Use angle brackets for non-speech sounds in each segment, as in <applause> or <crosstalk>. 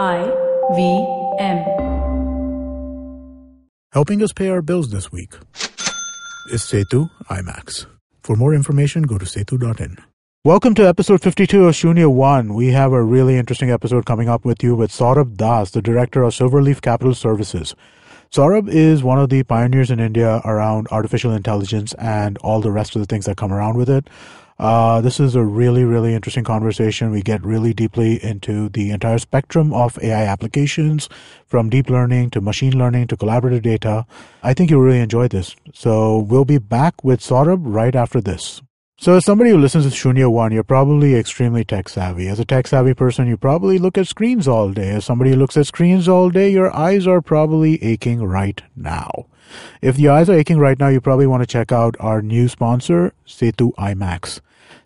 I V M. Helping us pay our bills this week is Setu Eye Max. For more information, go to setu.in. Welcome to episode 52 of Shunya One. We have a really interesting episode coming up with you with Saurabh Das, the director of Silverleaf Capital Services. Saurabh is one of the pioneers in India around artificial intelligence and all the rest of the things that come around with it. Uh, this is a really, really interesting conversation. We get really deeply into the entire spectrum of AI applications, from deep learning to machine learning to collaborative data. I think you'll really enjoy this. So we'll be back with Saurabh right after this. So, as somebody who listens to Shunya One, you're probably extremely tech savvy. As a tech savvy person, you probably look at screens all day. As somebody who looks at screens all day, your eyes are probably aching right now. If the eyes are aching right now, you probably want to check out our new sponsor, Setu Eye Max.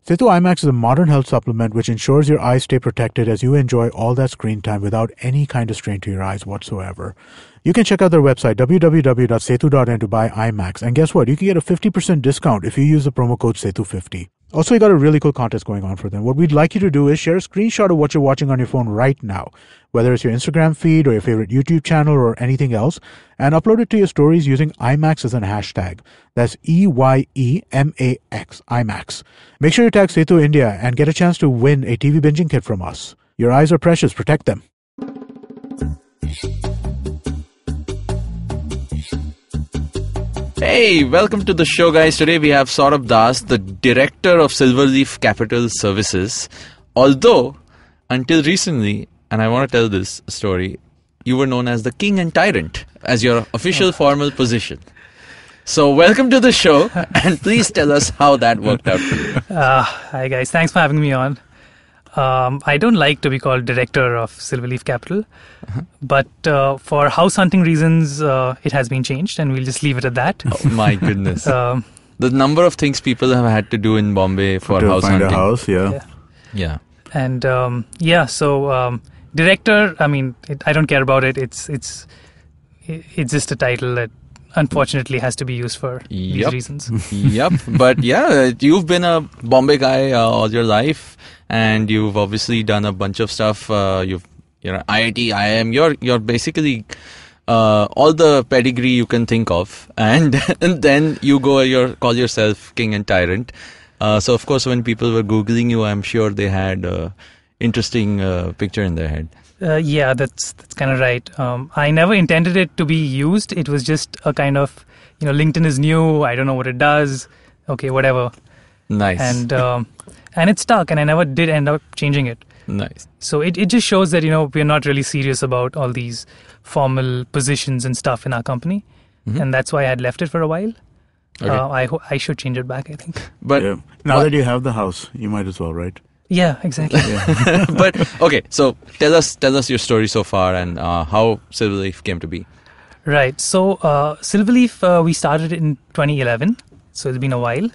Setu Eye Max is a modern health supplement which ensures your eyes stay protected as you enjoy all that screen time without any kind of strain to your eyes whatsoever. You can check out their website www.setu.in to buy Eye Max. And guess what? You can get a 50% discount if you use the promo code SETU50. Also, we got a really cool contest going on for them. What we'd like you to do is share a screenshot of what you're watching on your phone right now, whether it's your Instagram feed or your favorite YouTube channel or anything else, and upload it to your stories using Eye Max as an hashtag. That's E Y E M A X, Eye Max. Make sure you tag Setu India and get a chance to win a TV binging kit from us. Your eyes are precious, protect them. Hey, welcome to the show, guys. Today we have Saurabh Das, the director of Silverleaf Capital Services. Although, until recently, and I want to tell this story, you were known as the king and tyrant as your official formal position. So, welcome to the show, and please tell us how that worked out for you. Uh, hi guys, thanks for having me on. Um, I don't like to be called director of Silverleaf Capital, but uh, for house hunting reasons, uh, it has been changed, and we'll just leave it at that. Oh, my goodness. <laughs> Um, the number of things people have had to do in Bombay for to house find hunting. a house, yeah. Yeah. Yeah. and um, yeah, so um, director. I mean, it, I don't care about it. It's it's it's just a title that unfortunately has to be used for these reasons. <laughs> yep. But yeah, you've been a Bombay guy uh, all your life, and you've obviously done a bunch of stuff. Uh, you've you know IIT, IIM. You're you're basically uh, all the pedigree you can think of, and, <laughs> and then you go you call yourself king and tyrant. Uh, so of course, when people were googling you, I'm sure they had a interesting uh, picture in their head. Uh, yeah, that's that's kind of right. Um, I never intended it to be used. It was just a kind of you know LinkedIn is new. I don't know what it does. Okay, whatever. Nice. and um, and it stuck and i never did end up changing it nice. so it, it just shows that you know we're not really serious about all these formal positions and stuff in our company and that's why i had left it for a while Mm-hmm. Okay. uh, I, ho- I should change it back i think But yeah. Now what- that you have the house, you might as well, right? Yeah exactly <laughs> but okay, so tell us tell us your story so far and uh, how Silverleaf came to be. right so uh, silverleaf uh, we started in 2011 so it's been a while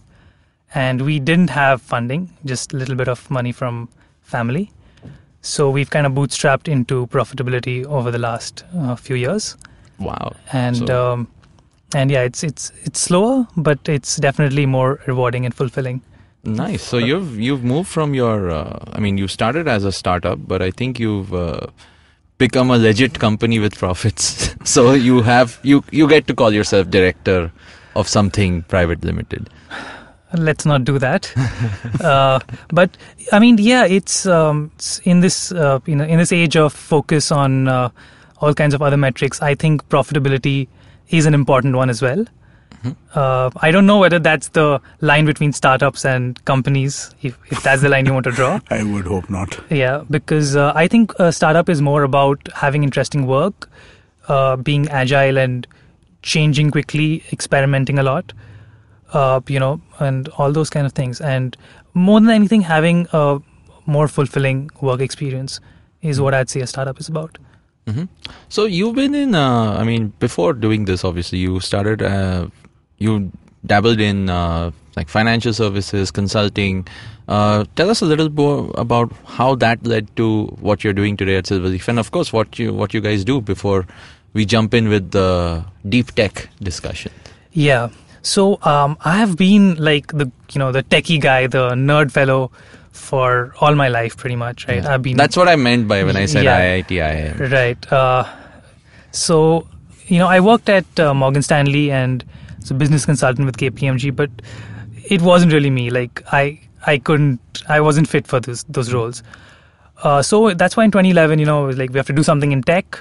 and we didn't have funding just a little bit of money from family so we've kind of bootstrapped into profitability over the last uh, few years Wow. and So- um, and yeah, it's it's it's slower, but it's definitely more rewarding and fulfilling. Nice. So you've you've moved from your. Uh, I mean, you started as a startup, but I think you've uh, become a legit company with profits. <laughs> so you have you you get to call yourself director of something private limited. Let's not do that. <laughs> uh, but I mean, yeah, it's, um, it's in this uh, you know in this age of focus on uh, all kinds of other metrics. I think profitability is an important one as well. Uh, I don't know whether that's the line between startups and companies, if, if that's the line you want to draw. <laughs> I would hope not. Yeah, because uh, I think a startup is more about having interesting work, uh, being agile and changing quickly, experimenting a lot, uh, you know, and all those kind of things. And more than anything, having a more fulfilling work experience is what I'd say a startup is about. hmm So you've been in. Uh, I mean, before doing this, obviously, you started. Uh, you dabbled in uh, like financial services, consulting. Uh, tell us a little more about how that led to what you're doing today at Silverleaf, and of course, what you what you guys do before we jump in with the deep tech discussion. Yeah. So um, I have been like the you know the techie guy, the nerd fellow, for all my life, pretty much. Right, I've been That's what I meant by when I said Yeah. IIT IIM. Right. Uh, so, you know, I worked at uh, Morgan Stanley and a business consultant with KPMG, but it wasn't really me. Like, I, I couldn't, I wasn't fit for those those roles. Uh, so that's why in 2011, you know, it was like we have to do something in tech,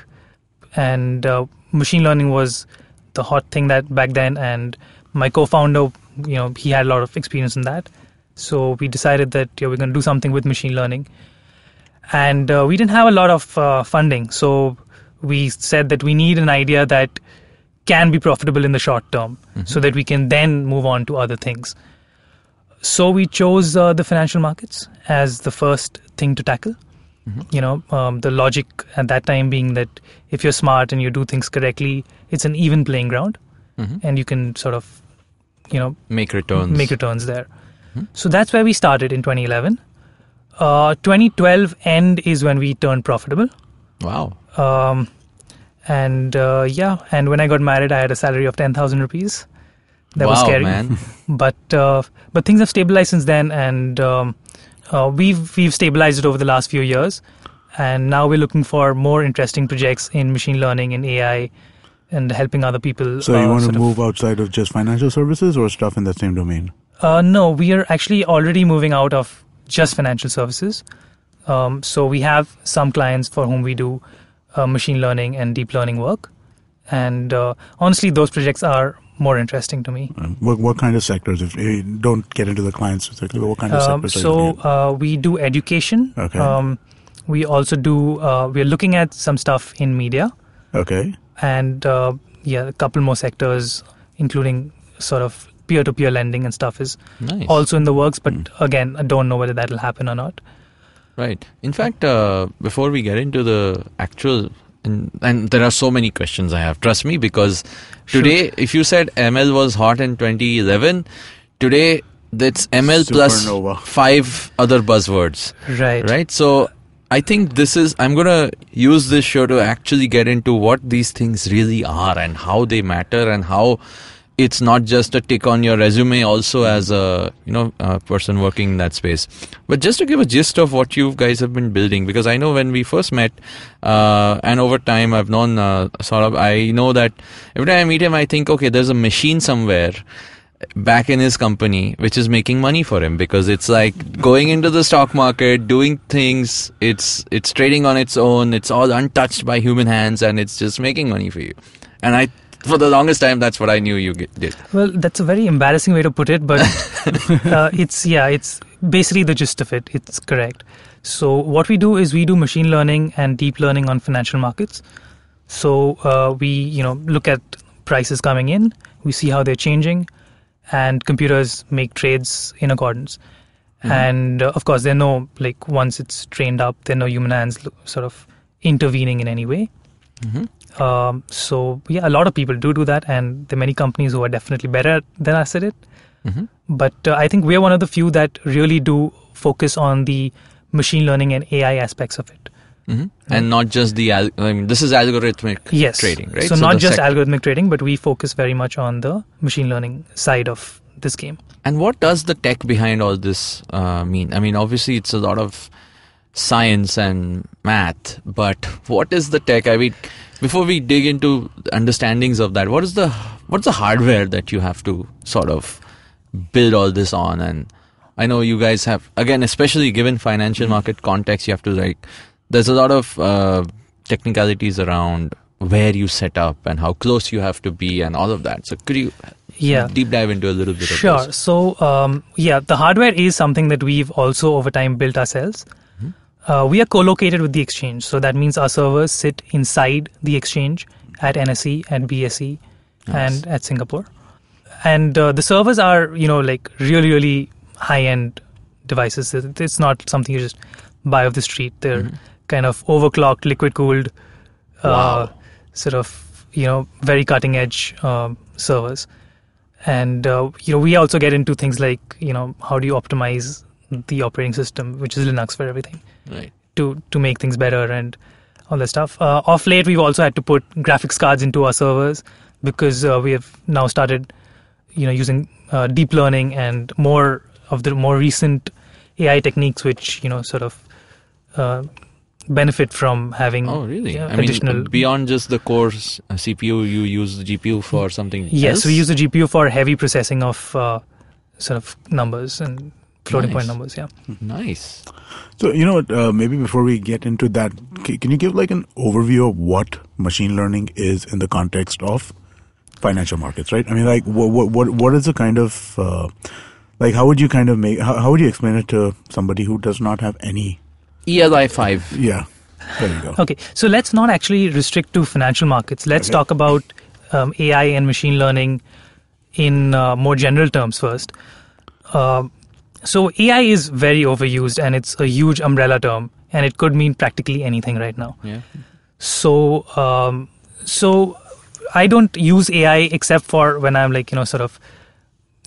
and uh, machine learning was the hot thing that back then. And my co-founder, you know, he had a lot of experience in that. So we decided that yeah, we're going to do something with machine learning and uh, we didn't have a lot of uh, funding so we said that we need an idea that can be profitable in the short term so that we can then move on to other things so we chose uh, the financial markets as the first thing to tackle you know um, the logic at that time being that if you're smart and you do things correctly it's an even playing ground and you can sort of you know Make returns. make returns there. So that's where we started in 2011. Uh, 2012 end is when we turned profitable. Wow. Um, and uh, yeah, and when I got married, I had a salary of 10,000 rupees. That wow, was scary. man. <laughs> But uh, but things have stabilized since then, and um, uh, we've we've stabilized it over the last few years. And now we're looking for more interesting projects in machine learning and AI, and helping other people. So you uh, want to sort of- move outside of just financial services or stuff in the same domain? Uh, no, we are actually already moving out of just financial services. Um, so we have some clients for whom we do uh, machine learning and deep learning work, and uh, honestly, those projects are more interesting to me. Um, What what kind of sectors? If you don't get into the clients specifically, what kind of Um, sectors? are you so uh, we do education. Okay. Um, we also do. Uh, we are looking at some stuff in media, okay. and uh, yeah, a couple more sectors, including sort of peer-to-peer lending and stuff, is Nice. also in the works. But Hmm. again, I don't know whether that will happen or not. Right. In fact, uh, before we get into the actual, and, and there are so many questions I have. Trust me, because today, if you said ML was hot in 2011, today that's ML Supernova. plus five other buzzwords. Right. Right. So I think this is. I'm gonna use this show to actually get into what these things really are and how they matter and how it's not just a tick on your resume also as a you know a person working in that space. But just to give a gist of what you guys have been building because i know when we first met uh, and over time i've known uh, sort of i know that every time i meet him i think okay there's a machine somewhere back in his company which is making money for him because it's like going into the stock market doing things it's it's trading on its own it's all untouched by human hands and it's just making money for you. And i for the longest time that's what i knew you did Well, that's a very embarrassing way to put it, but <laughs> uh, it's yeah, it's basically the gist of it. It's correct. So what we do is we do machine learning and deep learning on financial markets. So uh, we you know look at prices coming in, we see how they're changing, and computers make trades in accordance. And uh, of course, there are no like once it's trained up, there are no human hands sort of intervening in any way. Um, so yeah, a lot of people do do that, and there are many companies who are definitely better than us at it. But uh, I think we're one of the few that really do focus on the machine learning and AI aspects of it. hmm and not just the al- I mean, this is algorithmic Yes, trading, right? So, not just sec- algorithmic trading, but we focus very much on the machine learning side of this game. And what does the tech behind all this uh, mean? I mean, obviously, it's a lot of science and math, but what is the tech? I mean, before we dig into understandings of that, what is the what's the hardware that you have to sort of build all this on? And I know you guys have again, especially given financial market context, you have to like. There's a lot of uh, technicalities around where you set up and how close you have to be and all of that. So could you Yeah. deep dive into a little bit of Sure. So, um, yeah, the hardware is something that we've also over time built ourselves. Uh, we are co-located with the exchange, so that means our servers sit inside the exchange at NSE, and BSE, and at Singapore. And uh, the servers are, you know, like really, really high-end devices. It's not something you just buy off the street. They're kind of overclocked, liquid-cooled, uh, Wow. sort of, you know, very cutting-edge um, servers and uh, you know we also get into things like you know how do you optimize the operating system which is linux for everything Right. to to make things better and all that stuff uh, off late we've also had to put graphics cards into our servers because uh, we have now started you know using uh, deep learning and more of the more recent AI techniques which you know sort of uh, benefit from having Oh, really? yeah, I mean, beyond just the core uh, CPU, you use the GPU for something yes, else? we use the GPU for heavy processing of uh, sort of numbers and floating point numbers. Yeah. Nice. So you know what? Uh, maybe before we get into that, can you give like an overview of what machine learning is in the context of financial markets? Right? I mean, like what what what, what is the kind of uh, like how would you kind of make how, how would you explain it to somebody who does not have any? ELI 5. Yeah, there you go. Okay, so let's not actually restrict to financial markets. Let's Okay. talk about um, AI and machine learning in uh, more general terms first. Um so AI is very overused and it's a huge umbrella term, and it could mean practically anything right now. Yeah. So, um, so I don't use AI except for when I'm like you know sort of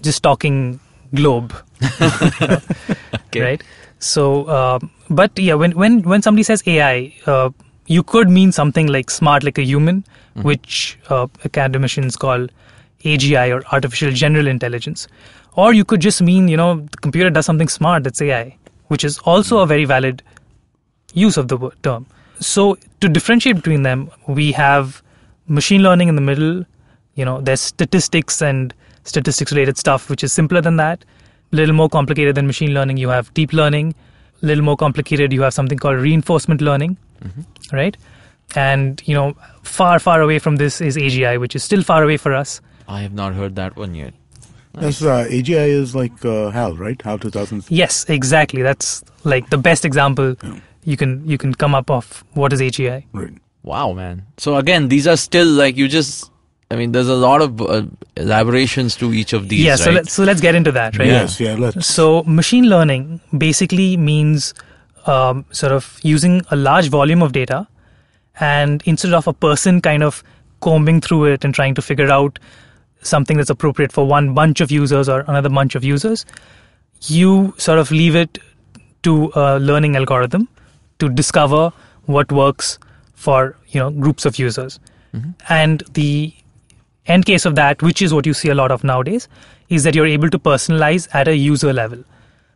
just talking globe, <laughs> Okay. right? So, uh, but yeah, when when when somebody says AI, uh, you could mean something like smart like a human, which uh, academicians call AGI or artificial general intelligence, or you could just mean you know the computer does something smart that's AI, which is also a very valid use of the wo- term. So to differentiate between them, we have machine learning in the middle. You know, there's statistics and statistics related stuff, which is simpler than that. A little more complicated than machine learning. You have deep learning. A little more complicated. You have something called reinforcement learning, mm-hmm. right? And you know, far far away from this is AGI, which is still far away for us. I have not heard that one yet. That's uh, AGI is like uh, HAL, right? HAL 2000. Yes, exactly. That's like the best example you can you can come up of what is AGI. Right. Wow, man. So again, these are still like you just. I mean, there's a lot of uh, elaborations to each of these. yeah, so let's so let's get into that, right? Yes. Yeah. Let's. So machine learning basically means um, sort of using a large volume of data, and instead of a person kind of combing through it and trying to figure out something that's appropriate for one bunch of users or another bunch of users, you sort of leave it to a learning algorithm to discover what works for you know groups of users, and the end case of that, which is what you see a lot of nowadays, is that you're able to personalize at a user level.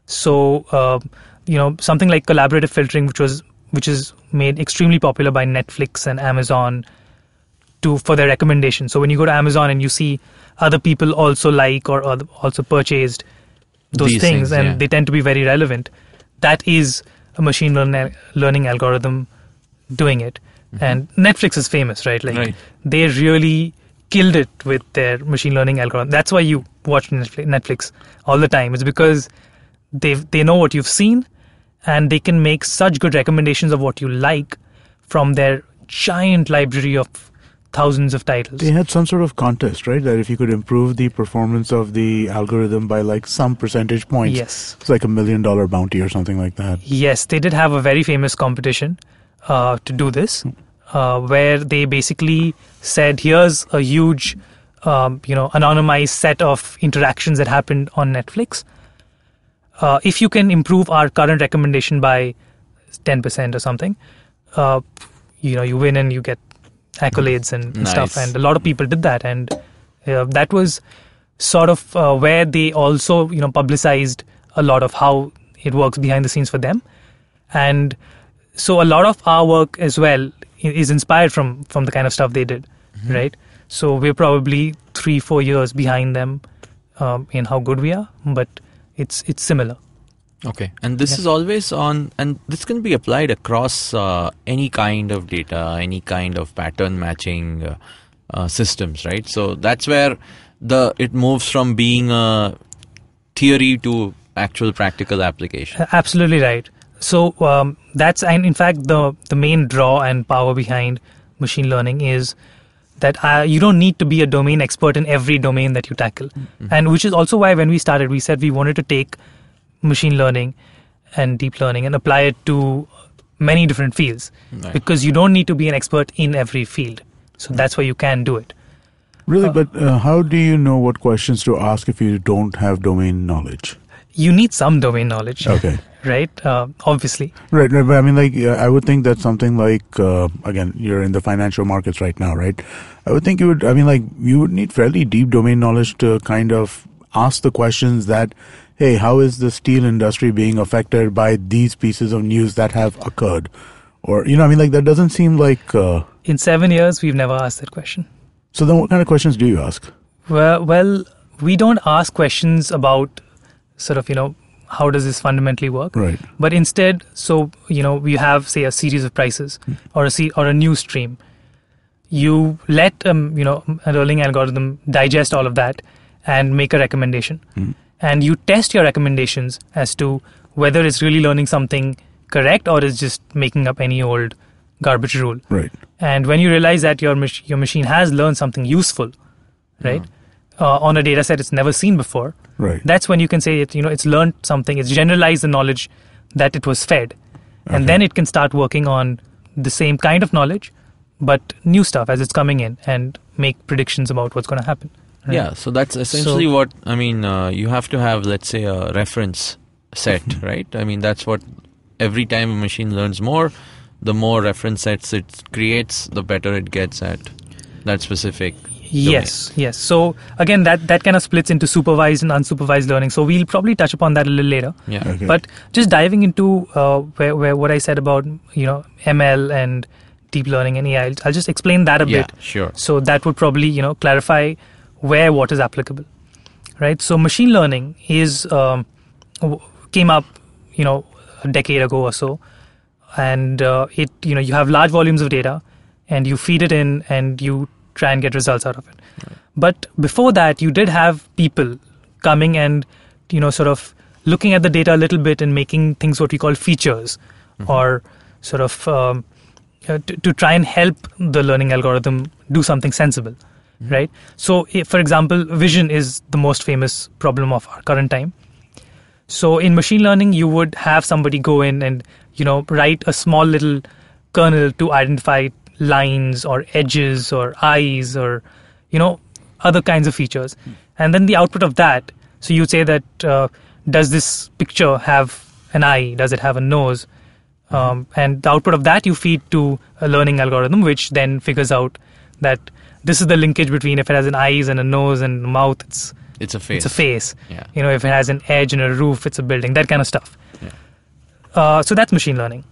So, uh, you know, something like collaborative filtering, which was which is made extremely popular by Netflix and Amazon to for their recommendation. So when you go to Amazon and you see other people also like or other, also purchased those things, things, and yeah. they tend to be very relevant. That is a machine learn- learning algorithm doing it. Mm-hmm. And Netflix is famous, right? Like Right. they really killed it with their machine learning algorithm. That's why you watch Netflix, Netflix all the time. It's because they they know what you've seen, and they can make such good recommendations of what you like from their giant library of thousands of titles. They had some sort of contest, right? That if you could improve the performance of the algorithm by like some percentage points, Yes. it's like a million dollar bounty or something like that. Yes, they did have a very famous competition uh, to do this, uh, where they basically said, "Here's a huge, um, you know, anonymized set of interactions that happened on Netflix. Uh, if you can improve our current recommendation by ten percent or something, uh, you know, you win and you get accolades and, and stuff." And a lot of people did that, and uh, that was sort of uh, where they also, you know, publicized a lot of how it works behind the scenes for them. And so a lot of our work as well is inspired from from the kind of stuff they did right? So we're probably three four years behind them um, in how good we are but it's it's similar Okay, and this is always on, and this can be applied across uh, any kind of data, any kind of pattern matching uh, uh, systems, right? So that's where the it moves from being a theory to actual practical application. Absolutely right. So um, that's and in fact the the main draw and power behind machine learning is that uh, you don't need to be a domain expert in every domain that you tackle. And which is also why when we started we said we wanted to take machine learning and deep learning and apply it to many different fields Right. because you don't need to be an expert in every field so that's why you can do it Really, but uh, how do you know what questions to ask if you don't have domain knowledge? you need some domain knowledge Okay. <laughs> right uh, obviously Right, right, but I mean, like, uh, I would think that something like, uh, again, you're in the financial markets right now, right? I would think you would, I mean, like, you would need fairly deep domain knowledge to kind of ask the questions that, hey, how is the steel industry being affected by these pieces of news that have occurred? Or, you know, I mean, like, that doesn't seem like. Uh, In seven years, we've never asked that question. so then what kind of questions do you ask? Well, well, we don't ask questions about sort of, you know, how does this fundamentally work? Right. But instead, so, you know, we have, say, a series of prices or a, se- or a news stream. You let, um, you know, a learning algorithm digest all of that and make a recommendation. And you test your recommendations as to whether it's really learning something correct or is just making up any old garbage rule. Right. And when you realize that your mach- your machine has learned something useful, right, uh, on a data set it's never seen before, Right. that's when you can say it. You know, it's learned something. It's generalized the knowledge that it was fed, and then it can start working on the same kind of knowledge, but new stuff as it's coming in and make predictions about what's going to happen. Right? Yeah, so that's essentially So- what I mean. Uh, you have to have, let's say, a reference set, Mm-hmm. right? I mean, that's what every time a machine learns more, the more reference sets it creates, the better it gets at that specific. Yes, yes. So again, that that kind of splits into supervised and unsupervised learning. So we'll probably touch upon that a little later. Yeah. Okay. But just diving into uh, where, where what I said about you know ML and deep learning and AI, I'll, I'll just explain that a Yeah, bit. sure. So that would probably you know clarify where what is applicable, right? So machine learning is um, came up you know a decade ago or so, and uh, it you know you have large volumes of data, and you feed it in and you try and get results out of it. But before that, you did have people coming and you know sort of looking at the data a little bit and making things what we call features, or sort of um, uh, to, to try and help the learning algorithm do something sensible, right? So, if, for example, vision is the most famous problem of our current time. So, in machine learning, you would have somebody go in and you know write a small little kernel to identify lines or edges or eyes or you know other kinds of features, and then the output of that. So you'd say that uh, does this picture have an eye? Does it have a nose? Um, and the output of that you feed to a learning algorithm, which then figures out that this is the linkage between if it has an eyes and a nose and a mouth, it's It's a face. it's a face. Yeah. You know, if it has an edge and a roof, it's a building. That kind of stuff. Yeah. Uh, so that's machine learning.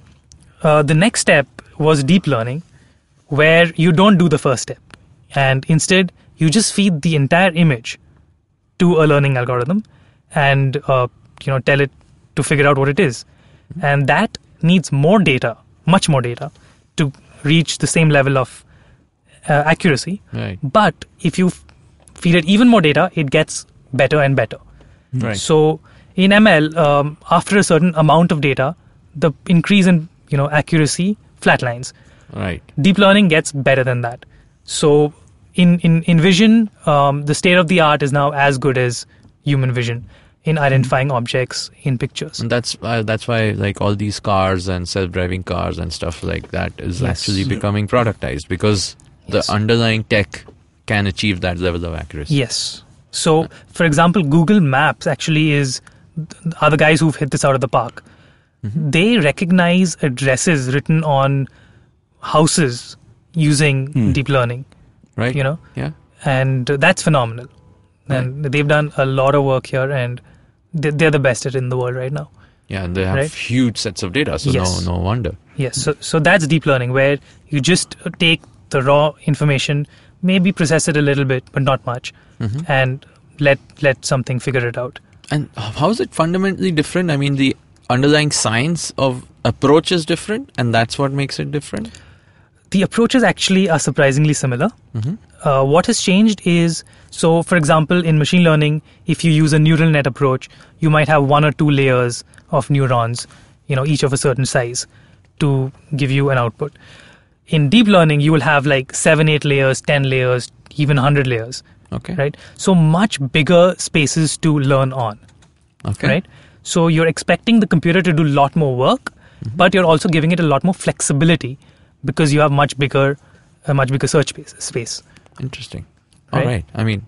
Uh, the next step was deep learning, where you don't do the first step, and instead you just feed the entire image to a learning algorithm, and uh, you know tell it to figure out what it is, and that needs more data, much more data, to reach the same level of uh, accuracy. Right. But if you f- feed it even more data, it gets better and better. Right. So in ML, um, after a certain amount of data, the increase in you know accuracy flatlines. right. Deep learning gets better than that. So in in in vision, um, the state of the art is now as good as human vision in identifying objects in pictures. And that's uh, that's why like all these cars and self-driving cars and stuff like that is Yes. actually becoming productized because Yes. the underlying tech can achieve that level of accuracy. Yes. So, for example, Google Maps actually is are the guys who've hit this out of the park. Mm-hmm. They recognize addresses written on houses using hmm. deep learning, Right. you know, Yeah. and that's phenomenal. And they've done a lot of work here, and they- they're the best at it in the world right now. Yeah, and they have Right. huge sets of data, so Yes. no no wonder. Yes, so, so that's deep learning, where you just take the raw information, maybe process it a little bit, but not much, and let let something figure it out. And how is it fundamentally different? I mean, the underlying science of approach is different, and that's what makes it different. The approaches actually are surprisingly similar. Mhm. Uh, what has changed is so, for example, in machine learning, if you use a neural net approach, you might have one or two layers of neurons, you know, each of a certain size, to give you an output. In deep learning, you will have like seven, eight layers, ten layers, even hundred layers, Okay. right? So much bigger spaces to learn on, Okay. right? So you're expecting the computer to do a lot more work, Mm-hmm. but you're also giving it a lot more flexibility because you have much bigger, a much bigger search space. space. Interesting. All Right. right. I mean,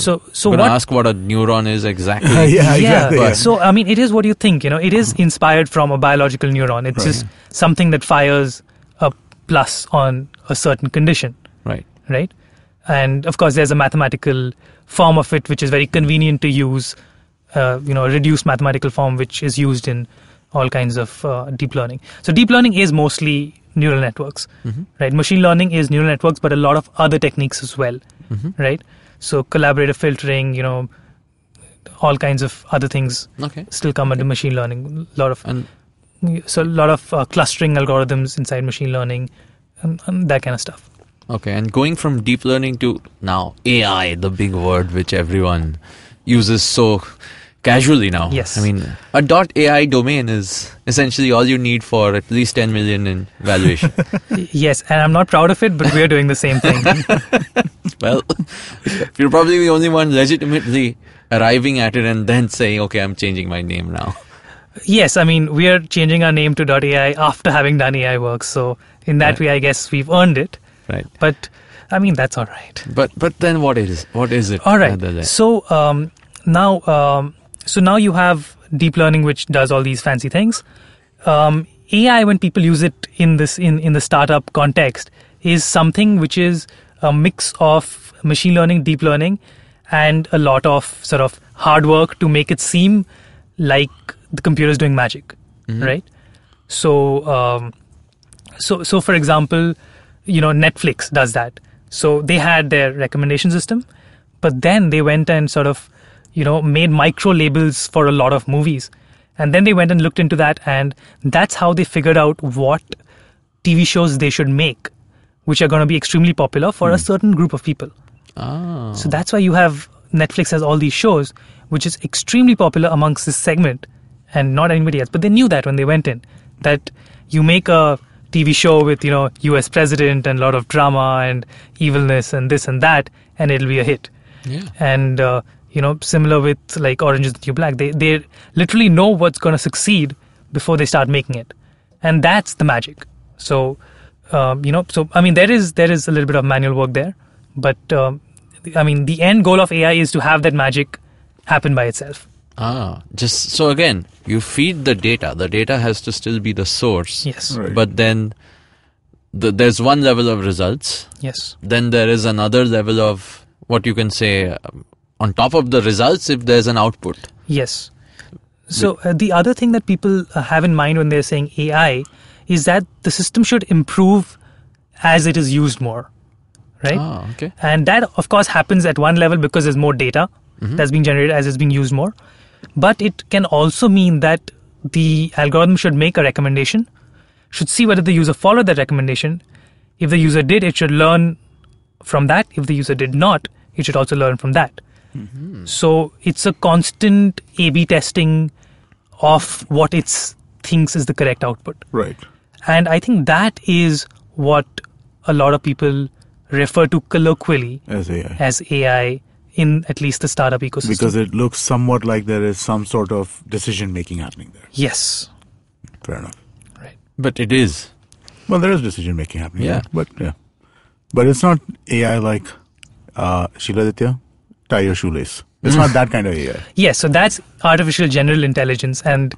So, so I'm what? ask what a neuron is exactly. <laughs> yeah, exactly. yeah. yeah. So I mean, it is what you think. You know, it is inspired from a biological neuron. It's Right. just something that fires a plus on a certain condition, Right. right? and of course there's a mathematical form of it which is very convenient to use uh, you know a reduced mathematical form which is used in all kinds of uh, deep learning. So deep learning is mostly neural networks. Right? Machine learning is neural networks but a lot of other techniques as well. Right? So collaborative filtering you know all kinds of other things Okay. still come under machine learning. A lot of And so a lot of uh, clustering algorithms inside machine learning and, and that kind of stuff okay, and going from deep learning to now AI, the big word which everyone uses so casually now. Yes. I mean, a dot AI domain is essentially all you need for at least 10 million in valuation. <laughs> yes and i'm not proud of it but we're doing the same thing <laughs> well, you're probably the only one legitimately arriving at it and then saying, okay, I'm changing my name now. Yes i mean we are changing our name to ai after having done ai work so in that Right. way i guess we've earned it Right. but i mean that's all right But but then what is what is it? all right so um, now um, so now you have deep learning which does all these fancy things um, ai when people use it in this in, in the startup context is something which is a mix of machine learning deep learning and a lot of sort of hard work to make it seem like the computer is doing magic right? So um, so so for example you know netflix does that. So they had their recommendation system but then they went and sort of you know made micro labels for a lot of movies. And then they went and looked into that and that's how they figured out what tv shows they should make which are going to be extremely popular for a certain group of people. Ah, so that's why you have Netflix has all these shows, which is extremely popular amongst this segment and not anybody else. But they knew that when they went in, that you make a TV show with, you know, US president and a lot of drama and evilness and this and that, and it'll be a hit. yeah. And, uh, you know, similar with like Orange is the New Black, they, they literally know what's going to succeed before they start making it. And that's the magic. So, um, you know, so, I mean, there is, there is a little bit of manual work there, but, um, I mean, the end goal of AI is to have that magic happen by itself. Ah, just so again, you feed the data. The data has to still be the source. Yes. Right. But then the, there's one level of results. Yes. Then there is another level of what you can say um, on top of the results if there's an output. Yes. So uh, the other thing that people uh, have in mind when they're saying AI is that the system should improve as it is used more, right? Ah, okay. And that, of course, happens at one level because there's more data that's being generated as it's being used more. But it can also mean that the algorithm should make a recommendation, should see whether the user followed that recommendation. If the user did, it should learn from that. If the user did not, it should also learn from that. Mm-hmm. So it's a constant A B testing of what it thinks is the correct output. Right. And I think that is what a lot of people refer to colloquially As AI. as AI in at least the startup ecosystem. Because it looks somewhat like there is some sort of decision making happening there. yes, Fair enough. right. But it is. Well, there is decision making happening. Yeah. there, but yeah, but it's not AI like uh, Shiladitya, tie your shoelace. It's not that kind of AI. <laughs> Yes, so that's artificial general intelligence, and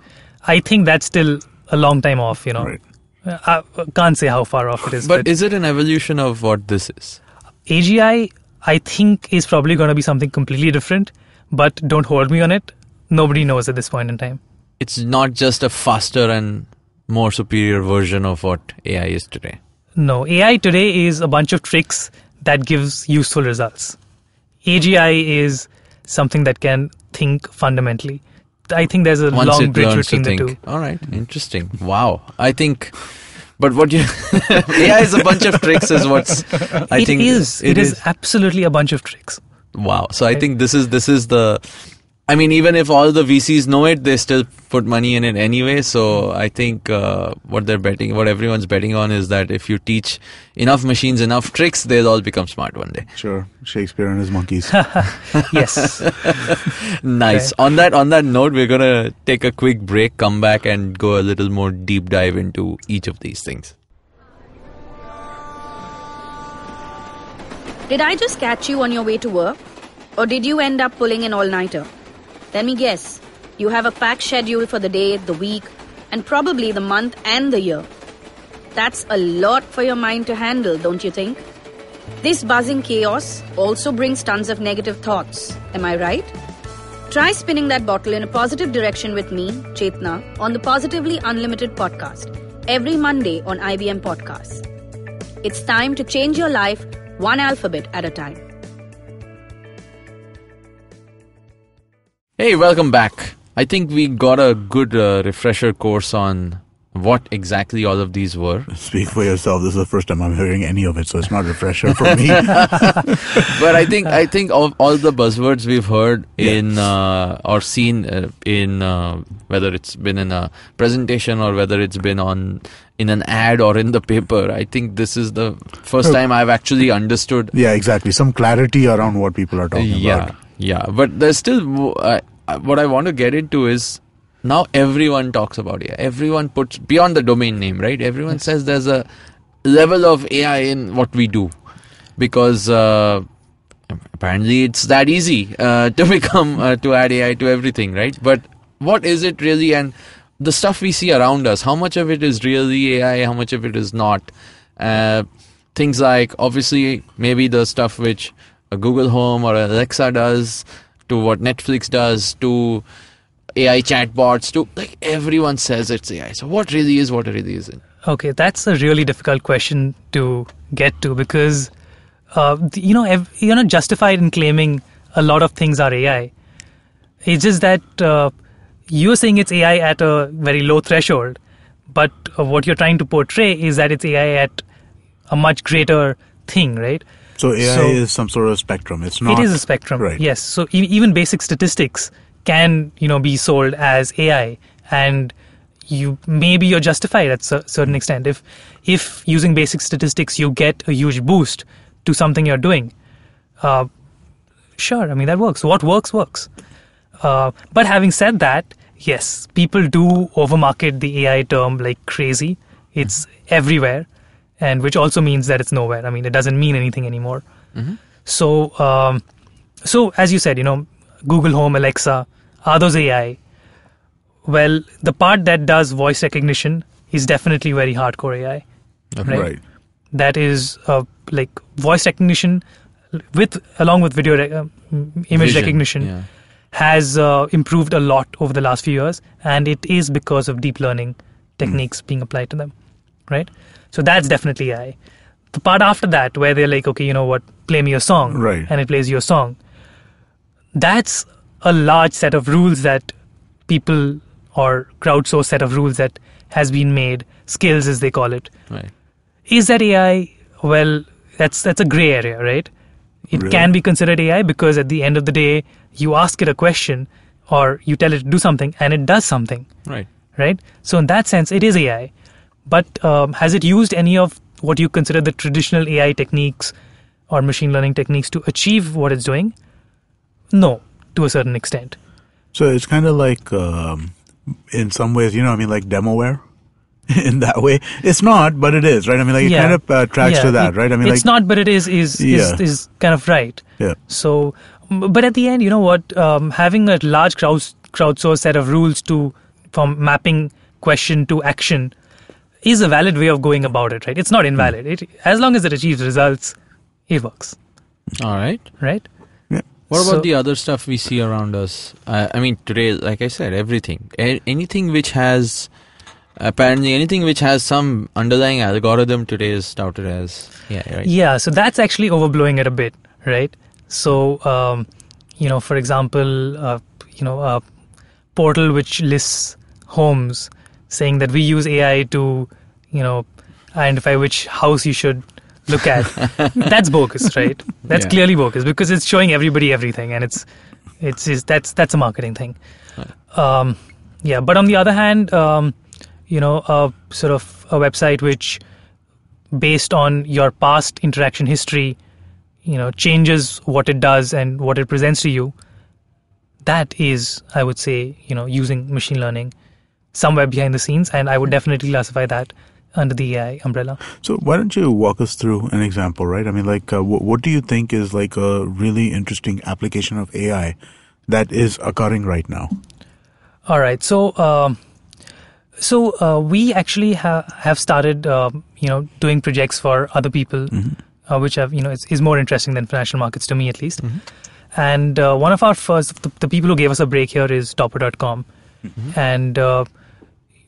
I think that's still a long time off. You know, Right. I I can't say how far off it is, But is it an evolution of what this is? AGI, I think, is probably going to be something completely different. But don't hold me on it. Nobody knows at this point in time. It's not just a faster and more superior version of what AI is today. No, AI today is a bunch of tricks that gives useful results. AGI is something that can think fundamentally. I think there's a Once long bridge between the think. two. All right, interesting. Wow. I think, but what you <laughs> AI is a bunch of tricks is what's. I It think is. It it is. is. absolutely a bunch of tricks. Wow. So I think this is this is the. I mean, even if all the VCs know it, they still put money in it anyway. So I think uh, what they're betting, what everyone's betting on, is that if you teach enough machines enough tricks, they'll all become smart one day. Sure, Shakespeare and his monkeys. <laughs> Yes. <laughs> Nice. Okay. On that on that note, we're gonna take a quick break, come back, and go a little more deep dive into each of these things. Did I just catch you on your way to work? Or did you end up pulling an all nighter? Let me guess. You have a packed schedule for the day, the week, and probably the month and the year. That's a lot for your mind to handle, don't you think? This buzzing chaos also brings tons of negative thoughts. Am I right? Try spinning that bottle in a positive direction with me, Chetna, on the Positively Unlimited podcast, every Monday on IVM Podcasts. It's time to change your life one alphabet at a time. Hey, welcome back. I think we got a good uh, refresher course on what exactly all of these were. <laughs> Speak for yourself. This is the first time I'm hearing any of it, so it's not a refresher for me. <laughs> <laughs> but I think I think all, all the buzzwords we've heard in uh, or seen uh, in uh, whether it's been in a presentation or whether it's been on in an ad or in the paper. I think this is the first time I've actually understood. yeah, exactly. Some clarity around what people are talking Yeah, about. Yeah. But there's still uh, what I want to get into is now everyone talks about AI. Everyone puts beyond the domain name, right? Everyone says there's a level of AI in what we do because uh, apparently it's that easy uh, <laughs> to become uh, to add AI to everything, right? But what is it really? And the stuff we see around us, how much of it is really AI? How much of it is not? Uh, things like obviously maybe the stuff which a Google Home or Alexa does, to what Netflix does, to AI chatbots, to like everyone says it's AI. So what really is? What really isn't? Okay, that's a really difficult question to get to because uh, you know you're not justified in claiming a lot of things are AI. It's just that uh, you're saying it's AI at a very low threshold, but uh, what you're trying to portray is that it's AI at a much greater thing, right? So AI So- is some sort of spectrum. It's not. it is a spectrum Right. yes so e- even basic statistics can you know be sold as ai and you maybe you're justified at a certain extent if if using basic statistics you get a huge boost to something you're doing uh, sure i mean that works what works works uh, but having said that yes people do overmarket the ai term like crazy it's everywhere and which also means that it's nowhere i mean it doesn't mean anything anymore so, um, so as you said, you know, Google Home, Alexa, are those AI? Well, the part that does voice recognition is definitely very hardcore AI. Right. Right. That is uh, like voice recognition with along with video uh, image Vision, recognition yeah. has uh, improved a lot over the last few years, and it is because of deep learning techniques being applied to them, right? So that's definitely AI. The part after that, where they're like, okay, you know what, play me a song, Right. and it plays you a song. That's a large set of rules that people or crowdsourced set of rules that has been made, skills as they call it. Right. Is that AI? Well, that's that's a gray area, right? It Really? can be considered AI because at the end of the day, you ask it a question or you tell it to do something and it does something, Right. right? So in that sense, it is AI. But um, has it used any of what you consider the traditional AI techniques or machine learning techniques to achieve what it's doing? No, to a certain extent. So it's kind of like, um, in some ways, you know, I mean, like demoware. <laughs> In that way, it's not, but it is, right? I mean, like it kind of uh, tracks Yeah, to that, it- right? I mean, it's like, not, but it is is Yeah. is, is kind of right. yeah, So, but at the end, you know what? Um, having a large crowd crowdsourced set of rules to from mapping question to action is a valid way of going about it, right? It's not invalid. It, as long as it achieves results, it works, All right. right? yeah. What So- about the other stuff we see around us? Uh, I mean, today, like I said, everything, A- anything which has apparently anything which has some underlying algorithm today is touted as yeah, right. Yeah, so that's actually overblowing it a bit, right? So, um, you know, for example, uh, you know, a portal which lists homes, saying that we use AI to, you know, identify which house you should look at. <laughs> that's bogus, right? That's Yeah. clearly bogus because it's showing everybody everything, and it's, it's, it's that's that's a marketing thing. Um, yeah, but on the other hand, um, you know, a sort of a website which based on your past interaction history, you know, changes what it does and what it presents to you. That is, I would say, you know, using machine learning somewhere behind the scenes, and I would definitely classify that under the AI umbrella. So why don't you walk us through an example, right? I mean, like, uh, what, what do you think is like a really interesting application of AI that is occurring right now? All right, so um, so uh, we actually ha- have started, um, you know, doing projects for other people uh, which have, you know is, is more interesting than financial markets to me at least. And uh, one of our first, the, the people who gave us a break here is Toppr.com, and uh,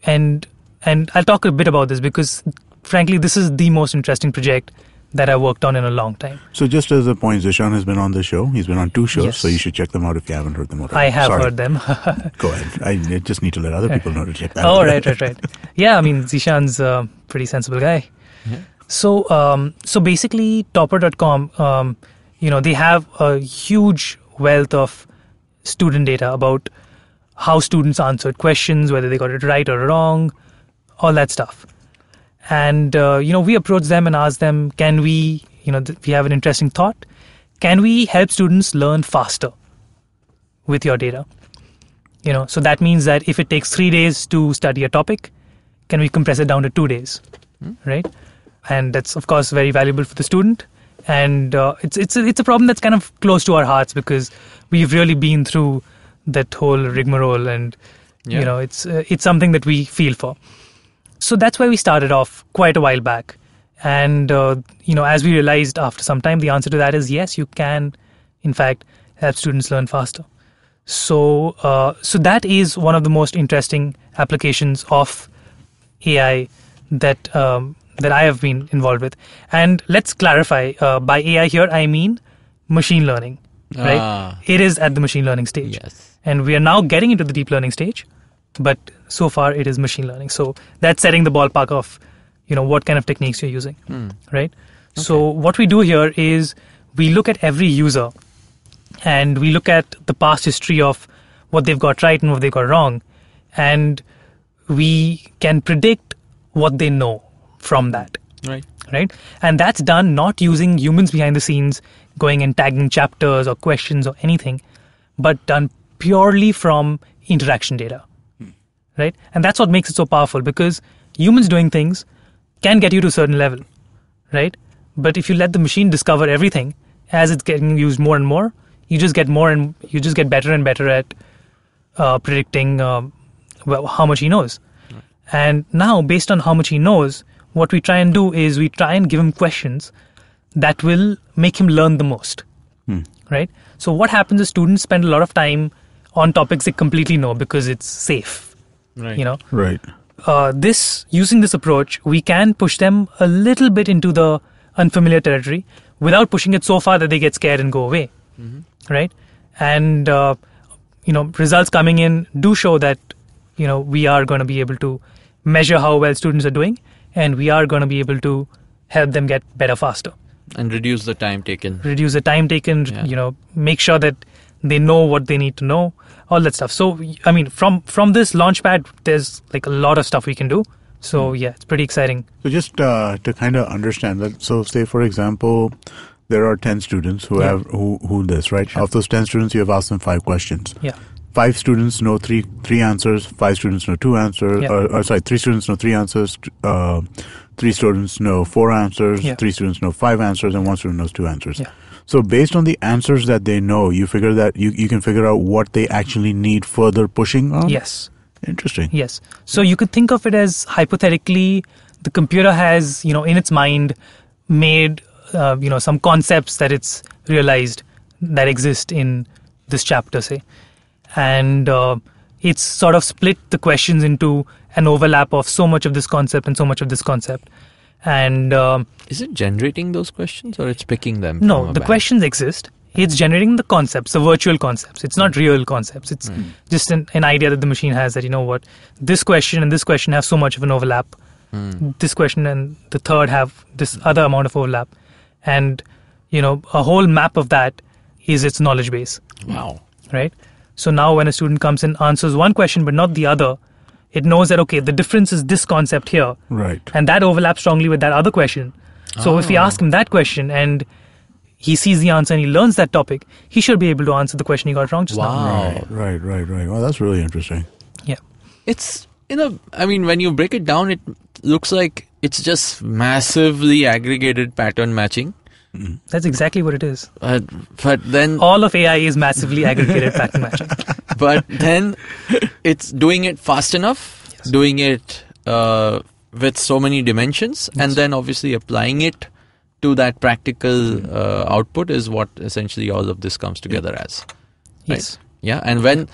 and and I'll talk a bit about this because, frankly, this is the most interesting project that I worked on in a long time. So just as a point, Zishaan has been on the show. He's been on two shows, Yes. so you should check them out if you haven't heard them already. I have Sorry. heard them. <laughs> Go ahead. I just need to let other people know to check that <laughs> oh, out. right, right, right. Yeah, I mean, Zishaan's a pretty sensible guy. So, um, so basically, Toppr.com, um, you know, they have a huge wealth of student data about how students answered questions, whether they got it right or wrong, all that stuff. And uh, you know, we approached them and asked them, can we, you know, th- we have an interesting thought. Can we help students learn faster with your data? you know so that means that if it takes three days to study a topic can we compress it down to two days right and that's of course very valuable for the student and uh, it's it's a, it's a problem that's kind of close to our hearts because we've really been through that whole rigmarole and Yeah. you know it's uh, it's something that we feel for so that's why we started off quite a while back and uh, you know as we realized after some time the answer to that is yes you can in fact help students learn faster so, uh, so that is one of the most interesting applications of AI that um, that I have been involved with. And let's clarify: uh, by AI here, I mean machine learning. Right? Ah. It is at the machine learning stage, Yes. And we are now getting into the deep learning stage. But so far, it is machine learning. So that's setting the ballpark of, you know, what kind of techniques you're using, hmm. right? So what we do here is we look at every user and we look at the past history of what they've got right and what they got wrong and we can predict what they know from that Right. right and that's done not using humans behind the scenes going and tagging chapters or questions or anything but done purely from interaction data right? And that's what makes it so powerful because humans doing things can get you to a certain level right? But if you let the machine discover everything as it's getting used more and more you just get more and you just get better and better at uh, predicting um, well, how much he knows. And now based on how much he knows what we try and do is we try and give him questions that will make him learn the most right? So what happens is students spend a lot of time on topics they completely know because it's safe Right. you know Right. uh, this using this approach we can push them a little bit into the unfamiliar territory without pushing it so far that they get scared and go away right and uh, you know results coming in do show that you know we are going to be able to measure how well students are doing and we are going to be able to help them get better faster And reduce the time taken. reduce the time taken Yeah. you know make sure that they know what they need to know all that stuff so i mean from from this launchpad there's like a lot of stuff we can do so Hmm. yeah it's pretty exciting So just uh, to kind of understand that, so say for example, there are ten students who Yeah. have who who this right. Of those ten students, you have asked them five questions. yeah Five students know three three answers. Five students know two answers. Yeah. Or, or sorry, three students know three answers. Uh, three students know four answers. Yeah. Three students know five answers, and one student knows two answers. Yeah. So based on the answers that they know, you figure that you, you can figure out what they actually need further pushing on. yes Interesting. Yes. So you could think of it as hypothetically, the computer has, you know, in its mind, made, uh, you know, some concepts that it's realized that exist in this chapter, say, and uh, it's sort of split the questions into an overlap of so much of this concept and so much of this concept, and um, Is it generating those questions or it's picking them? no, the bag? questions exist. It's hmm. generating the concepts, the virtual concepts. It's not hmm. real concepts. It's hmm. just an, an idea that the machine has that, you know what, this question and this question have so much of an overlap. This question and the third have this other amount of overlap. And, you know, a whole map of that is its knowledge base, Wow. right? So now when a student comes and answers one question but not the other, it knows that, okay, the difference is this concept here Right. and that overlaps strongly with that other question. So if we ah. ask him that question and he sees the answer and he learns that topic, he should be able to answer the question he got wrong just now. Wow. Right, right, right, right. Well, that's really interesting. Yeah. It's in a. I mean, when you break it down, it looks like it's just massively aggregated pattern matching. That's exactly what it is. But, but then, All of AI is massively <laughs> aggregated pattern matching. but then, it's doing it fast enough, doing it uh, with so many dimensions, and then obviously applying it to that practical uh, output is what essentially all of this comes together as. right? Yes. Yeah, and when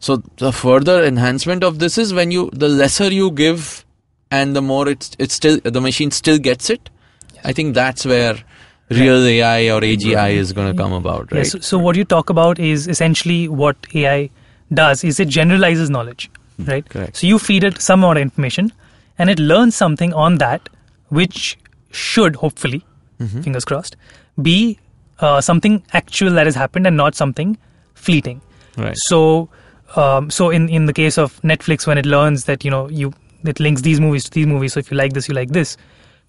so the further enhancement of this is when you the lesser you give and the more it's it's still the machine still gets it. I think that's where real AI or AGI is going to come about, right? Yes. So, so what you talk about is essentially what AI does is it generalizes knowledge, right? Hmm, correct. So you feed it some more information, and it learns something on that, which should hopefully, Mm-hmm. fingers crossed, be uh, something actual that has happened and not something fleeting. Right. So, um, so in in the case of Netflix, when it learns that you know you it links these movies to these movies, so if you like this, you like this.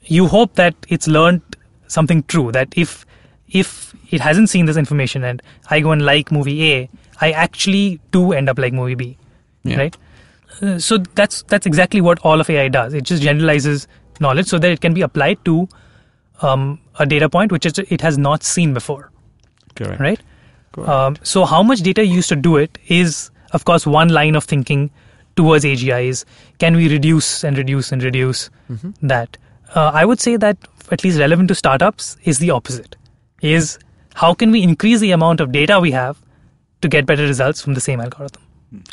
You hope that it's learned something true. That if if it hasn't seen this information and I go and like movie A, I actually do end up like movie B, Yeah. right? Uh, so that's that's exactly what all of AI does. It just generalizes knowledge so that it can be applied to um, a data point which is, it has not seen before Correct. right? Um, so how much data you used to do it is, of course, one line of thinking towards AGI is can we reduce and reduce and reduce that? Uh, I would say that at least relevant to startups is the opposite. Is how can we increase the amount of data we have to get better results from the same algorithm,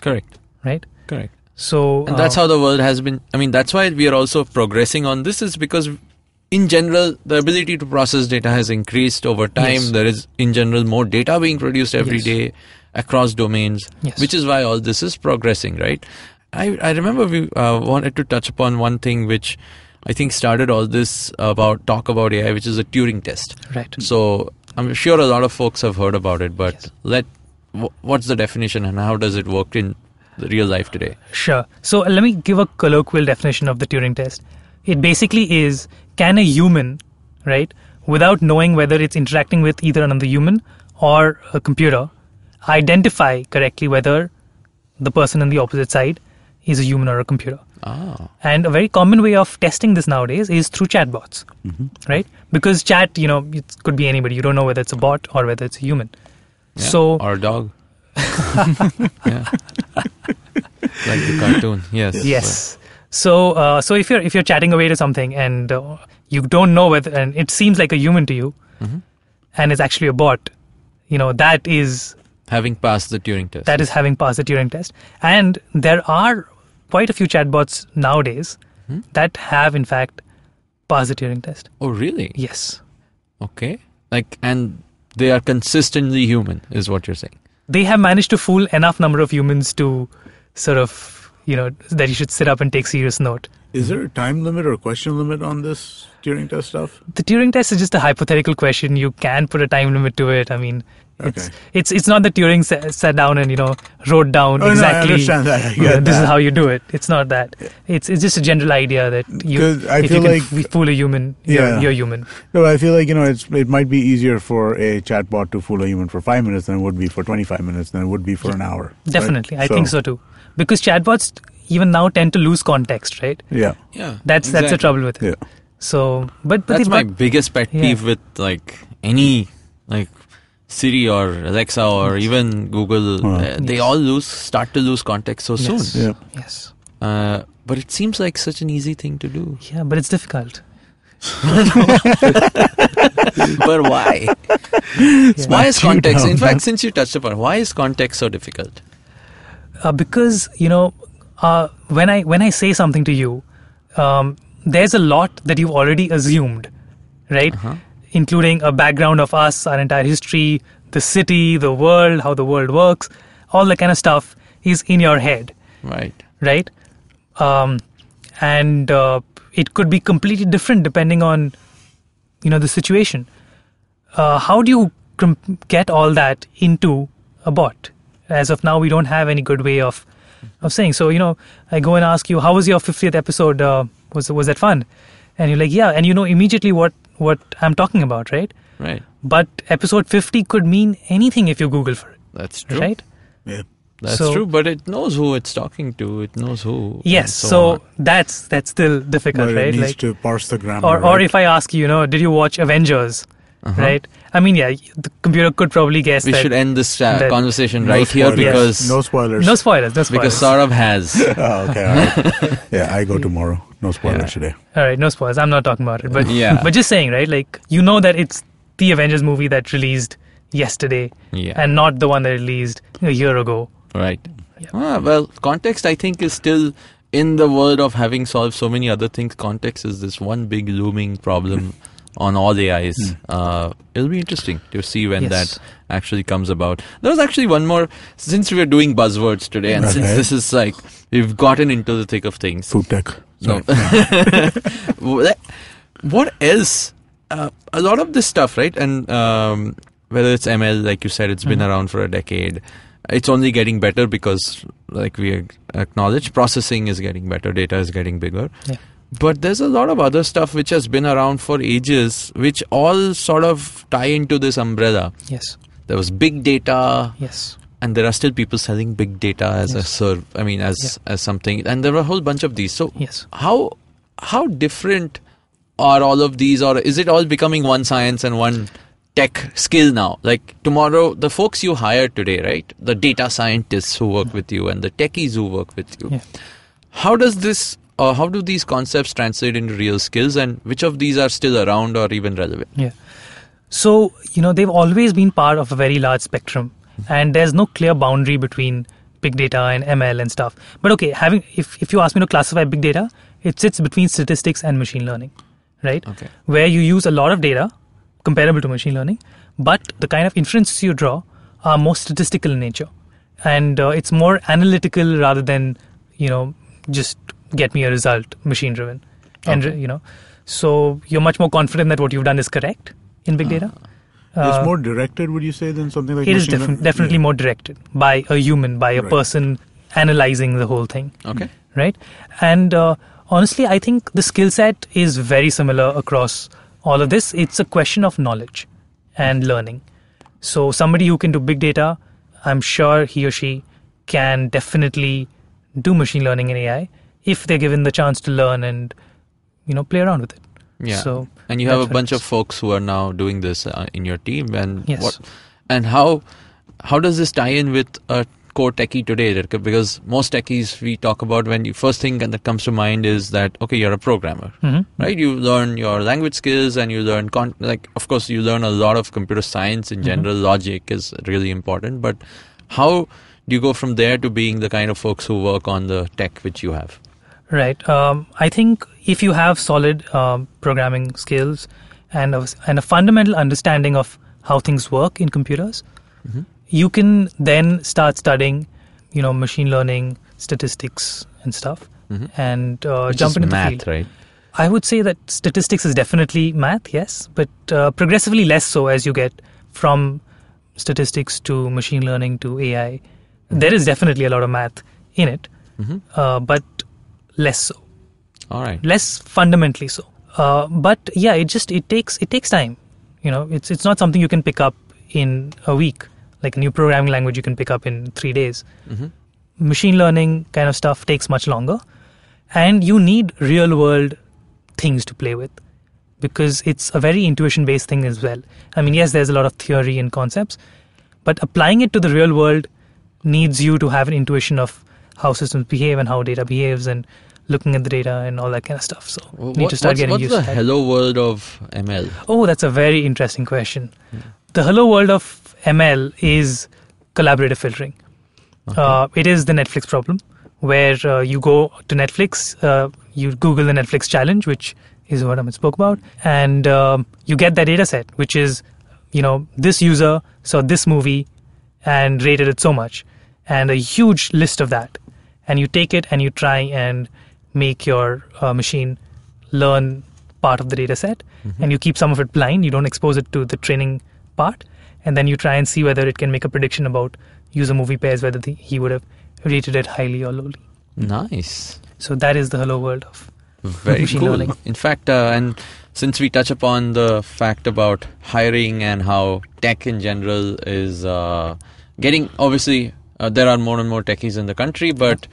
Correct. right? Correct. So And that's uh, how the world has been. I mean, that's why we are also progressing on this, is because in general, the ability to process data has increased over time. Yes. There is, in general, more data being produced every Yes. day across domains, Yes. which is why all this is progressing, right? I, I remember we uh, wanted to touch upon one thing which I think started all this about talk about AI, which is a Turing test. right. So I'm sure a lot of folks have heard about it, but Yes. let wh- what's the definition and how does it work in the real life today? Sure. So let me give a colloquial definition of the Turing test. It basically is can a human, right, without knowing whether it's interacting with either another human or a computer, identify correctly whether the person on the opposite side is a human or a computer? Ah, And a very common way of testing this nowadays is through chatbots, right? Because chat, you know, it could be anybody. You don't know whether it's a bot or whether it's a human. yeah. So or a dog. <laughs> yeah. like the cartoon. Yes. Yes. So, uh, so if you're if you're chatting away to something and uh, you don't know whether and it seems like a human to you, Mm-hmm. and it's actually a bot, you know that is Having passed the Turing test. that is having passed the Turing test. And there are quite a few chatbots nowadays Hmm? that have in fact passed the Turing test. oh, really? Yes, Okay. Like, and they are consistently human, is what you're saying. they have managed to fool enough number of humans to sort of you know that you should sit up and take serious note. Is there a time limit or question limit on this Turing test stuff? the Turing test is just a hypothetical question. You can put a time limit to it. I mean, it's Okay. it's it's not that Turing sa- sat down and you know wrote down Oh, no, I exactly. understand that. I you <laughs> know, this is how you do it. It's not that. It's it's just a general idea that you 'Cause I if feel you can like- f- fool a human, you're, Yeah. you're human. No, I feel like you know it's it might be easier for a chatbot to fool a human for five minutes than it would be for twenty five minutes than it would be for an hour. right? Definitely, I think so too. Because chatbots even now tend to lose context, right? Yeah, Yeah. That's that's the trouble with it. yeah. So, but but That's the, my but- biggest pet Yeah. peeve with like any like Siri or Alexa or even Google. Huh. uh, they Yes. all lose start to lose context so yes, soon. Yeah. yes, Uh, but it seems like such an easy thing to do. yeah, but it's difficult. <laughs> but why? <laughs> Why is context? In fact, since you touched upon, why is context so difficult? uh, because you know uh, when I when I say something to you, um, there's a lot that you've already assumed, right? Including a background of us, our entire history, the city, the world, how the world works, all that kind of stuff is in your head, Right. right? Um, and uh, it could be completely different depending on you know the situation. Uh, how do you get all that into a bot? As of now, we don't have any good way of of saying. So you know, I go and ask you, "How was your 50th episode? Uh, was was that fun?" And you're like, "Yeah," and you know immediately what what I'm talking about, right? Right. But episode 50 could mean anything if you Google for it, That's true. right? Yeah. That's So- true. But it knows who it's talking to. It knows who. Yes. and So, that's that's still difficult, But right? it needs Like, to parse the grammar. or or if I ask you, you know, did you watch Avengers? Uh-huh. Right. I mean, yeah, the computer could probably guess we that. should end this uh, conversation No right here spoilers. because no spoilers. no spoilers. No spoilers. because Saurabh has. <laughs> Oh, okay. All right. <laughs> yeah, I go tomorrow. No spoilers Yeah. today. All right, no spoilers. I'm not talking about it, but Yeah. but just saying, right? Like you know that it's the Avengers movie that released yesterday, Yeah. and not the one that released a year ago. Right. Ah, well, context I think is still in the world of having solved so many other things. Context is this one big looming problem <laughs> on all AIs. Uh, it'll be interesting to see when Yes. that actually comes about. There was actually one more since we are doing buzzwords today, and since this is like we've gotten into the thick of things. Food tech. Sorry. <laughs> what what else? Uh, a lot of this stuff, right? And um, whether it's ML, like you said, it's been Mm-hmm. around for a decade. It's only getting better because, like we acknowledge, processing is getting better, data is getting bigger. Yeah. But there's a lot of other stuff which has been around for ages, which all sort of tie into this umbrella. Yes, There was big data, yes, and there are still people selling big data as a Yes. serve. I mean, as as something, and there are a whole bunch of these. So yes. how how different are all of these or is it all becoming one science and one tech skill now like tomorrow the folks you hire today right the data scientists who work with you and the techies who work with you Yeah. how does this or how do these concepts translate into real skills and which of these are still around or even relevant Yeah. So, you know, they've always been part of a very large spectrum, and there's no clear boundary between big data and ML and stuff. But okay, having if, if you ask me to classify big data, it sits between statistics and machine learning, right? Okay. Where you use a lot of data comparable to machine learning, but the kind of inferences you draw are more statistical in nature, and uh, it's more analytical rather than you know just get me a result machine driven, and you know, so you're much more confident that what you've done is correct in big data. It's Uh, more directed, would you say, than something like it is defi- definitely Yeah. more directed by a human, by a Right. person analyzing the whole thing, okay right? And uh, honestly, I think the skill set is very similar across all of this. It's a question of knowledge and learning. So, somebody who can do big data, I'm sure he or she can definitely do machine learning and AI if they're given the chance to learn and you know play around with it. Yeah. So and you have a bunch of folks who are now doing this uh, in your team and Yes. what and how how does this tie in with a core techie today because most techies we talk about when you first thing that comes to mind is that okay you're a programmer Mhm. right? You learn your language skills and you learn con- like of course you learn a lot of computer science in general. Logic is really important but how do you go from there to being the kind of folks who work on the tech which you have Right. Um, I think if you have solid um, programming skills and a, and a fundamental understanding of how things work in computers, you can then start studying, you know, machine learning, statistics, and stuff, and uh, jump into math the field. right I would say that statistics is definitely math, yes, but uh, progressively less so as you get from statistics to machine learning to AI. There is definitely a lot of math in it, uh, but less so, all right less fundamentally so. Uh, but yeah, it just it takes it takes time. You know, it's it's not something you can pick up in a week. Like a new programming language, you can pick up in three days. Machine learning kind of stuff takes much longer, and you need real world things to play with because it's a very intuition based thing as well. I mean, yes, there's a lot of theory and concepts, but applying it to the real world needs you to have an intuition of how systems behave and how data behaves and looking at the data and all that kind of stuff. So you need What- to start what's, getting what's used the to that. hello world of ml Oh, that's a very interesting question. The hello world of ML is collaborative filtering. Uh, it is the Netflix problem, where uh, you go to Netflix, uh, you Google the Netflix challenge, which is what Amit spoke about, and um, you get that data set, which is, you know, this user saw this movie and rated it so much, and a huge list of that, and you take it and you try and make your uh, machine learn part of the data set, and you keep some of it blind. You don't expose it to the training part, and then you try and see whether it can make a prediction about user movie pairs, whether the, he would have rated it highly or lowly. nice So that is the hello world of Very Machine cool. learning. In fact, uh, and since we touch upon the fact about hiring and how tech in general is uh, getting, obviously, uh, there are more and more techies in the country, but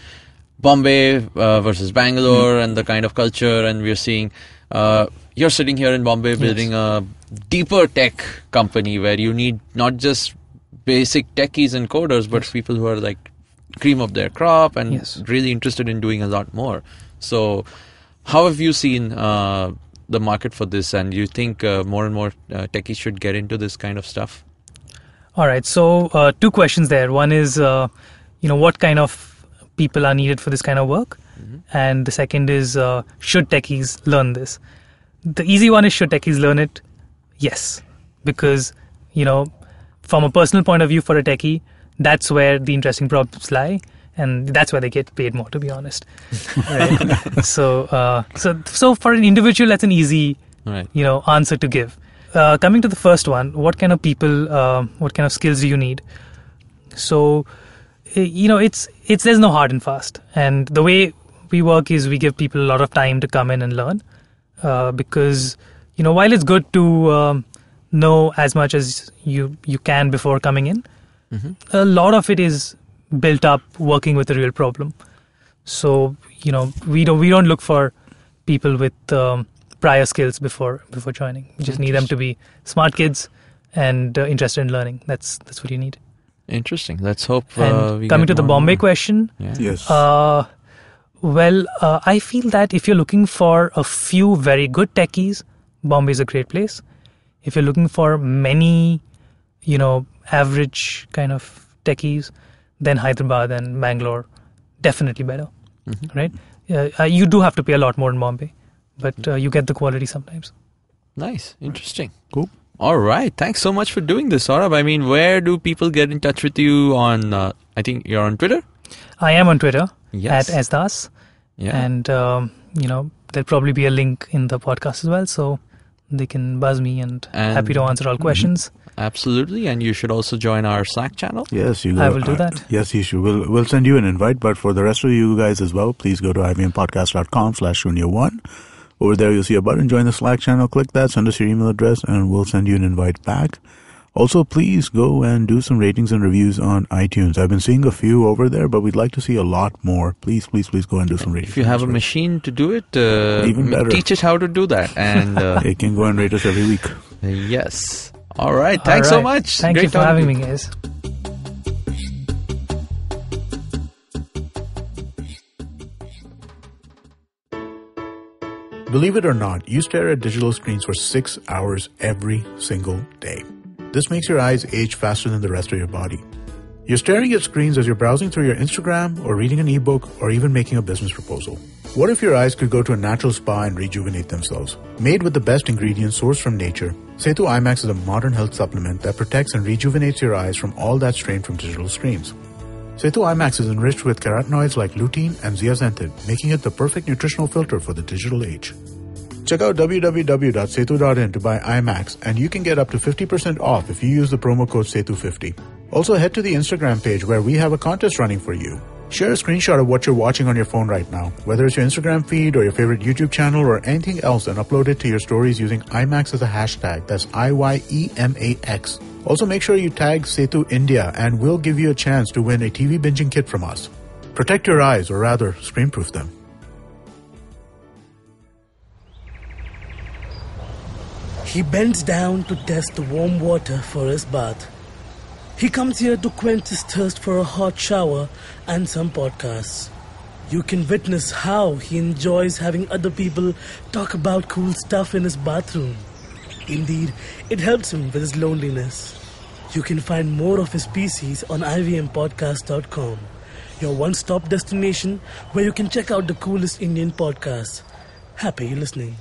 Bombay uh, versus Bangalore and the kind of culture, and we're seeing uh, you're sitting here in Bombay building a deeper tech company where you need not just basic techies and coders, but people who are like cream of their crop and Yes. really interested in doing a lot more. So, how have you seen uh, the market for this, and you think uh, more and more uh, techies should get into this kind of stuff? All right. So uh, two questions there. One is, uh, you know, what kind of people are needed for this kind of work, and the second is, uh, should techies learn this? The easy one is, should techies learn it? Yes, because you know, from a personal point of view, for a techie, that's where the interesting problems lie. And that's where they get paid more, to be honest. Right? <laughs> so, uh, so, so for an individual, that's an easy Right. you know answer to give uh, coming to the first one what kind of people uh, what kind of skills do you need so you know it's it's there's no hard and fast and the way we work is we give people a lot of time to come in and learn uh, because you know while it's good to um, know as much as you you can before coming in a lot of it is built up working with a real problem so you know we don't we don't look for people with um, prior skills before before joining. We just need them to be smart kids and uh, interested in learning. That's that's what you need. Interesting. Let's hope. Uh, we coming get to the Bombay more. question, Yeah. Yes. uh, well, uh, I feel that if you're looking for a few very good techies, Bombay is a great place. If you're looking for many, you know, average kind of techies, then Hyderabad and Bangalore definitely better, right? Uh, uh, you do have to pay a lot more in Bombay, but uh, you get the quality sometimes. Nice. Interesting. Cool. All right. Thanks so much for doing this, Saurabh. I mean, where do people get in touch with you on? Uh, I think you're on Twitter. I am on Twitter Yes. at essdas, Yeah. and um, you know there'll probably be a link in the podcast as well, so they can buzz me and, And- happy to answer all questions. Absolutely. And you should also join our Slack channel. Yes, you. I will do uh, that. yes, you should. We'll we'll send you an invite. But for the rest of you guys as well, please go to ivmpodcast.com slash shunya one. Over there, you'll see a button. Join the Slack channel. Click that. Send us your email address, and we'll send you an invite back. Also, please go and do some ratings and reviews on iTunes. I've been seeing a few over there, but we'd like to see a lot more. Please, please, please go and do some ratings. If you have a and machine to do it, uh, Even better. teach us how to do that. And uh, <laughs> It can go and rate us every week. yes. All right. Thanks All so much. Thank Great you for having me, guys. Believe it or not, you stare at digital screens for six hours every single day. This makes your eyes age faster than the rest of your body. You're staring at screens as you're browsing through your Instagram or reading an ebook or even making a business proposal. What if your eyes could go to a natural spa and rejuvenate themselves? Made with the best ingredients sourced from nature, Setu Eye Max is a modern health supplement that protects and rejuvenates your eyes from all that strain from digital screens. Setu Eye Max is enriched with carotenoids like lutein and zeaxanthin, making it the perfect nutritional filter for the digital age. Check out www.setu.in to buy Eye Max, and you can get up to 50% off if you use the promo code SETU50. Also, head to the Instagram page where we have a contest running for you. Share a screenshot of what you're watching on your phone right now, whether it's your Instagram feed or your favorite YouTube channel or anything else, and upload it to your stories using Eye Max as a hashtag. That's I Y E M A X. Also, make sure you tag Setu India, and we'll give you a chance to win a TV binging kit from us. Protect your eyes, or rather, screenproof them. He bends down to test the warm water for his bath. He comes here to quench his thirst for a hot shower and some podcasts. You can witness how he enjoys having other people talk about cool stuff in his bathroom. Indeed, it helps him with his loneliness. You can find more of his species on ivmpodcast.com, your one stop destination where you can check out the coolest Indian podcasts. Happy listening.